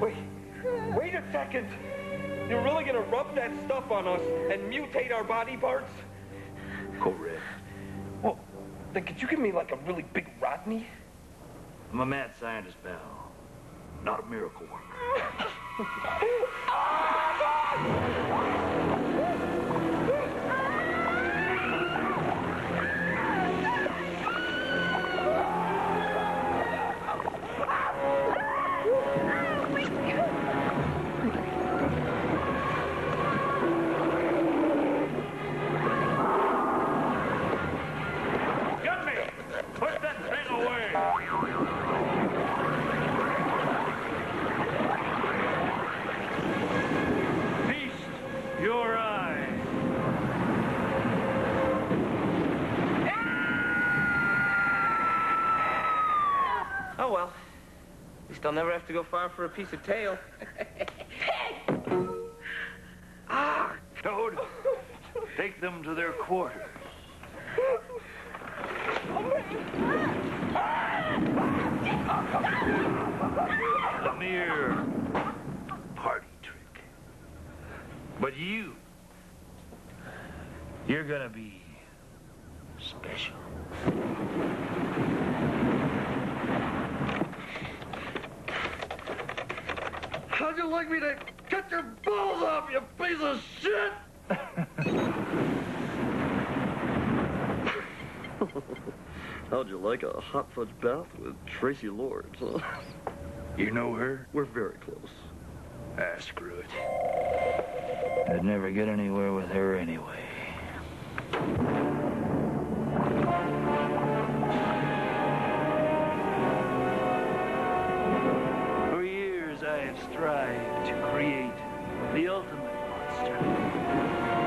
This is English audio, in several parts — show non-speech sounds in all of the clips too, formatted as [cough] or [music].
Wait, wait a second. You're really gonna rub that stuff on us and mutate our body parts? Correct. Well, then could you give me like a really big Rodney? I'm a mad scientist, pal. Not a miracle worker. [laughs] Get well. At least I'll never have to go far for a piece of tail. [laughs] Ah, Toad. Take them to their quarters. A mere party trick. But you, you're gonna be special. How'd you like me to cut your balls off, you piece of shit? [laughs] How'd you like a hot fudge bath with Traci Lords? Huh? You know her? We're very close. Ah, screw it. I'd never get anywhere with her anyway. The ultimate monster.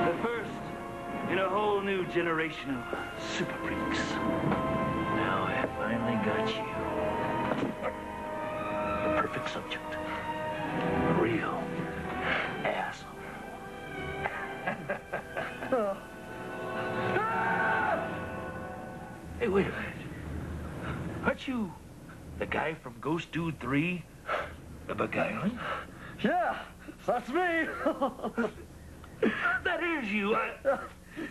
The first in a whole new generation of super freaks. Now I finally got you. The perfect subject. Real asshole. [laughs] hey, wait a minute. Aren't you the guy from Ghost Dude 3? The beguiling? Yeah, that's me. [laughs] That is you. I,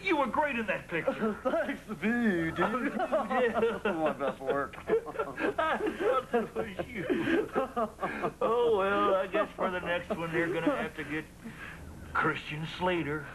you were great in that picture. [laughs] Thanks to you, dude. Oh, [laughs] oh, My best work. I thought that was you. Oh, well, I guess for the next one, they're going to have to get Christian Slater.